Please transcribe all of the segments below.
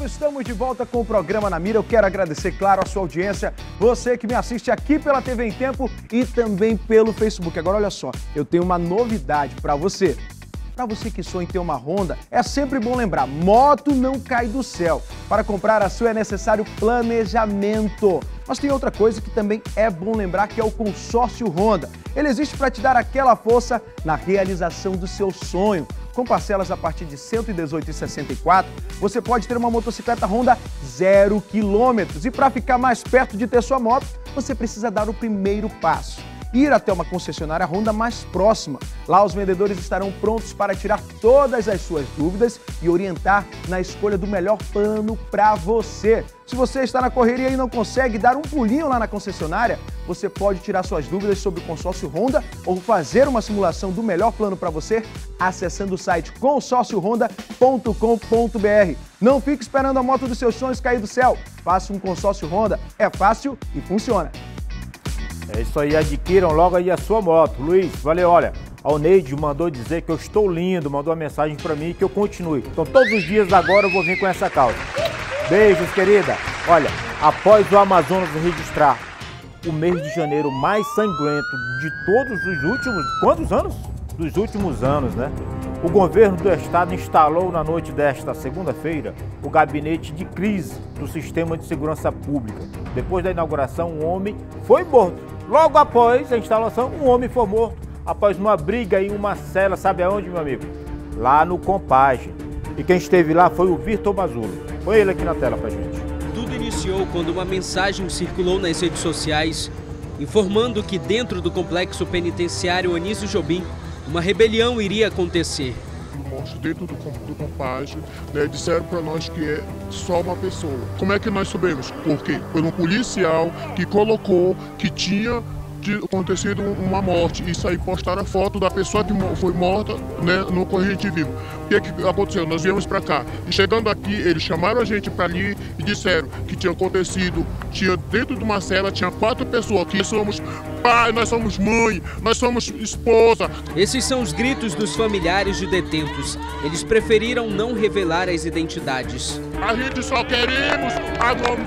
povo, estamos de volta com o programa Na Mira. Eu quero agradecer, claro, a sua audiência, você que me assiste aqui pela TV em Tempo e também pelo Facebook. Agora, olha só, eu tenho uma novidade para você. Para você que sonha em ter uma Honda, é sempre bom lembrar: moto não cai do céu. Para comprar a sua é necessário planejamento. Mas tem outra coisa que também é bom lembrar que é o consórcio Honda. Ele existe para te dar aquela força na realização do seu sonho. Com parcelas a partir de R$ 118,64, você pode ter uma motocicleta Honda zero quilômetros. E para ficar mais perto de ter sua moto, você precisa dar o primeiro passo ir até uma concessionária Honda mais próxima. Lá os vendedores estarão prontos para tirar todas as suas dúvidas e orientar na escolha do melhor plano para você. Se você está na correria e não consegue dar um pulinho lá na concessionária, você pode tirar suas dúvidas sobre o consórcio Honda ou fazer uma simulação do melhor plano para você acessando o site consórciohonda.com.br. Não fique esperando a moto dos seus sonhos cair do céu. Faça um consórcio Honda, é fácil e funciona. É isso aí, adquiram logo aí a sua moto. Luiz, valeu, olha. A Oneide mandou dizer que eu estou lindo, mandou uma mensagem para mim que eu continue. Então todos os dias agora eu vou vir com essa causa. Beijos, querida. Olha, após o Amazonas registrar o mês de janeiro mais sangrento de todos os últimos, quantos anos? Dos últimos anos, né? O governo do estado instalou na noite desta segunda-feira o gabinete de crise do sistema de segurança pública. Depois da inauguração, um homem foi morto. Logo após a instalação, um homem foi morto após uma briga em uma cela, sabe aonde, meu amigo? Lá no Compagem. E quem esteve lá foi o Vitor Mazulo. Põe ele aqui na tela pra gente. Tudo iniciou quando uma mensagem circulou nas redes sociais informando que dentro do complexo penitenciário Anísio Jobim uma rebelião iria acontecer. Dentro do, do compagem, né, disseram para nós que é só uma pessoa. Como é que nós sabemos? Porque foi um policial que colocou que tinha acontecido uma morte. Isso aí postaram a foto da pessoa que foi morta né, no corrente vivo. O que, é que aconteceu? Nós viemos para cá. E chegando aqui, eles chamaram a gente para ali e disseram que tinha acontecido, tinha dentro de uma cela, tinha quatro pessoas aqui. Somos pai, nós somos mãe, nós somos esposa. Esses são os gritos dos familiares de detentos. Eles preferiram não revelar as identidades. A gente só queremos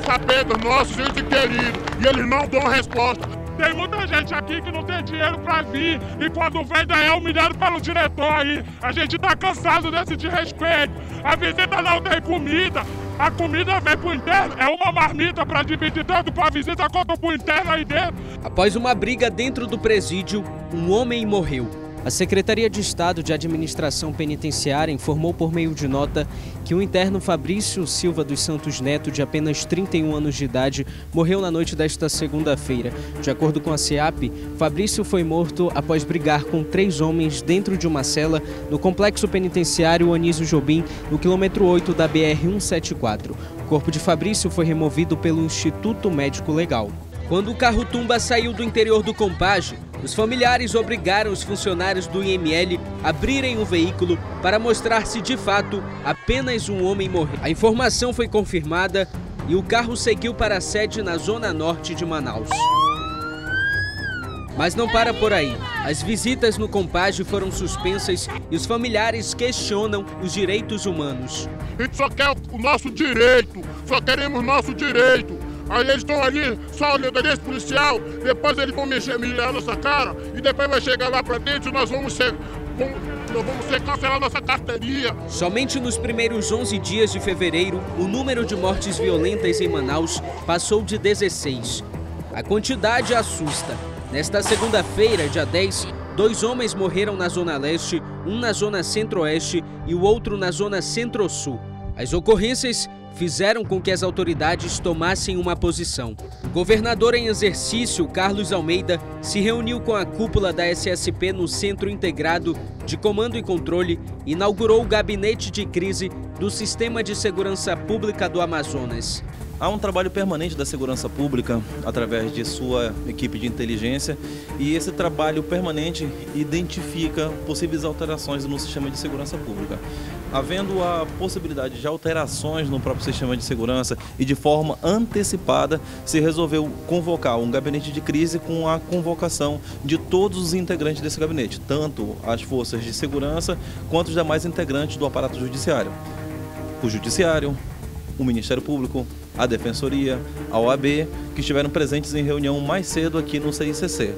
saber dos nossos entes queridos e eles não dão resposta. Tem muita gente aqui que não tem dinheiro pra vir e quando vem daí é humilhado pelo diretor aí. A gente tá cansado desse desrespeito. A visita não tem comida. A comida vem pro interno, é uma marmita para dividir tanto pra visita quanto pro interno aí dentro. Após uma briga dentro do presídio, um homem morreu. A Secretaria de Estado de Administração Penitenciária informou por meio de nota que o interno Fabrício Silva dos Santos Neto, de apenas 31 anos de idade, morreu na noite desta segunda-feira. De acordo com a SEAP, Fabrício foi morto após brigar com três homens dentro de uma cela no complexo penitenciário Anísio Jobim, no quilômetro 8 da BR-174. O corpo de Fabrício foi removido pelo Instituto Médico Legal. Quando o carro tumba saiu do interior do Compage, os familiares obrigaram os funcionários do IML a abrirem o veículo para mostrar se de fato apenas um homem morreu. A informação foi confirmada e o carro seguiu para a sede na zona norte de Manaus. Mas não para por aí. As visitas no compágio foram suspensas e os familiares questionam os direitos humanos. A gente só quer o nosso direito, só queremos nosso direito. Aí eles estão ali, só olhando esse policial, depois eles vão mexer, mirar nossa cara, e depois vai chegar lá pra dentro e nós vamos ser. Nós vamos ser cancelar nossa carteirinha. Somente nos primeiros 11 dias de fevereiro, o número de mortes violentas em Manaus passou de 16. A quantidade assusta. Nesta segunda-feira, dia 10, dois homens morreram na Zona Leste, um na Zona Centro-Oeste e o outro na Zona Centro-Sul. As ocorrências fizeram com que as autoridades tomassem uma posição. Governador em exercício, Carlos Almeida, se reuniu com a cúpula da SSP no Centro Integrado de Comando e Controle inaugurou o gabinete de crise do Sistema de Segurança Pública do Amazonas. Há um trabalho permanente da segurança pública através de sua equipe de inteligência e esse trabalho permanente identifica possíveis alterações no sistema de segurança pública. Havendo a possibilidade de alterações no próprio sistema de segurança e de forma antecipada, se resolveu convocar um gabinete de crise com a convocação de todos os integrantes desse gabinete, tanto as forças de segurança quanto os demais integrantes do aparato judiciário. O judiciário, o Ministério Público, a Defensoria, a OAB, que estiveram presentes em reunião mais cedo aqui no CICC.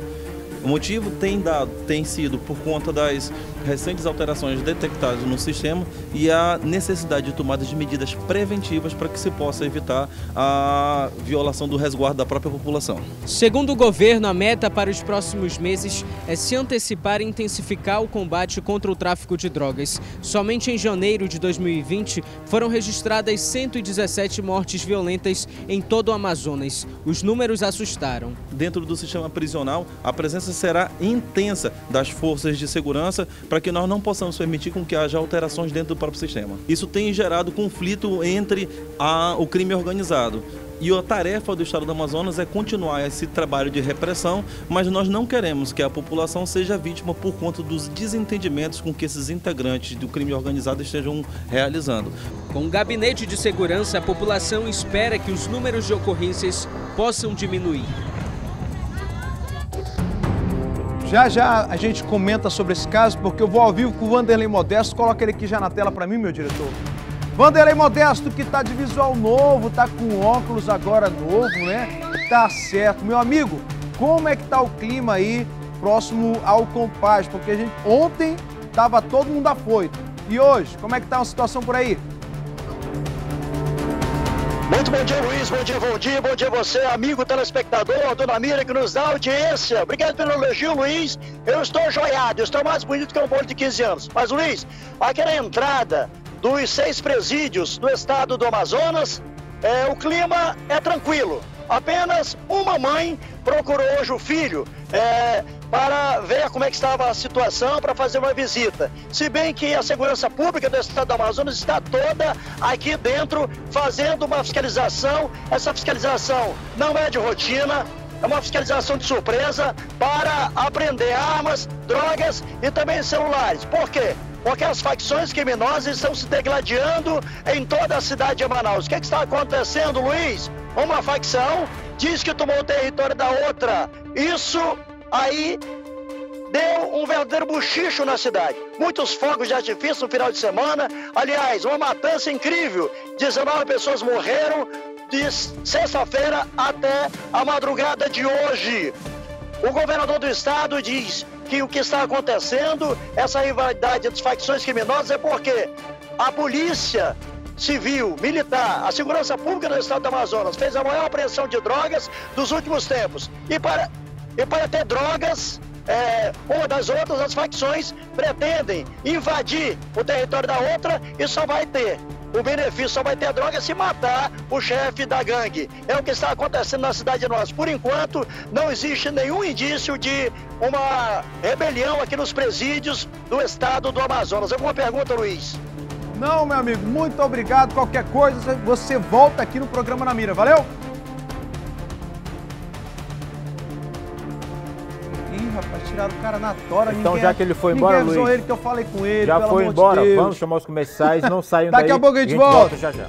O motivo tem, dado, tem sido por conta das recentes alterações detectadas no sistema e a necessidade de tomada de medidas preventivas para que se possa evitar a violação do resguardo da própria população. Segundo o governo, a meta para os próximos meses é se antecipar e intensificar o combate contra o tráfico de drogas. Somente em janeiro de 2020 foram registradas 117 mortes violentas em todo o Amazonas. Os números assustaram. Dentro do sistema prisional, a presença será intensa das forças de segurança para que nós não possamos permitir com que haja alterações dentro do próprio sistema. Isso tem gerado conflito entre a, o crime organizado. E a tarefa do Estado do Amazonas é continuar esse trabalho de repressão, mas nós não queremos que a população seja vítima por conta dos desentendimentos com que esses integrantes do crime organizado estejam realizando. Com o gabinete de segurança, a população espera que os números de ocorrências possam diminuir. Já já a gente comenta sobre esse caso, porque eu vou ao vivo com o Vanderlei Modesto. Coloca ele aqui já na tela para mim, meu diretor. Vanderlei Modesto, que tá de visual novo, tá com óculos agora novo, né? Tá certo. Meu amigo, como é que tá o clima aí próximo ao compás? Porque a gente ontem tava todo mundo afoito. E hoje, como é que tá a situação por aí? Muito bom dia, Luiz. Bom dia, dia. Bom dia você, amigo telespectador, dona Mira, que nos dá audiência. Obrigado pelo elogio, Luiz. Eu estou joiado, estou mais bonito que um bolo de 15 anos. Mas, Luiz, aquela entrada dos seis presídios do estado do Amazonas, é, o clima é tranquilo. Apenas uma mãe procurou hoje o filho é, para ver como é que estava a situação, para fazer uma visita. Se bem que a segurança pública do estado do Amazonas está toda aqui dentro fazendo uma fiscalização. Essa fiscalização não é de rotina, é uma fiscalização de surpresa para apreender armas, drogas e também celulares. Por quê? Porque as facções criminosas estão se degladiando em toda a cidade de Manaus. O que, é que está acontecendo, Luiz? Uma facção diz que tomou o território da outra. Isso aí deu um verdadeiro buchicho na cidade. Muitos fogos de artifício no final de semana. Aliás, uma matança incrível. 19 pessoas morreram de sexta-feira até a madrugada de hoje. O governador do estado diz que o que está acontecendo, essa rivalidade entre facções criminosas, é porque a polícia civil, militar, a segurança pública do estado do Amazonas fez a maior apreensão de drogas dos últimos tempos. E para, e para ter drogas, é, uma das outras, as facções pretendem invadir o território da outra e só vai ter o benefício só vai ter a droga se matar o chefe da gangue. É o que está acontecendo na cidade de nós. Por enquanto, não existe nenhum indício de uma rebelião aqui nos presídios do estado do Amazonas. Alguma pergunta, Luiz? Não, meu amigo, muito obrigado. Qualquer coisa, você volta aqui no programa Na Mira. Valeu? Tiraram o cara na tora. Então, ninguém, já que ele foi embora, Luiz, ele que eu falei com ele, Já foi embora, de vamos chamar os comerciais, não saiam Daqui daí. a pouco a gente volta. já já.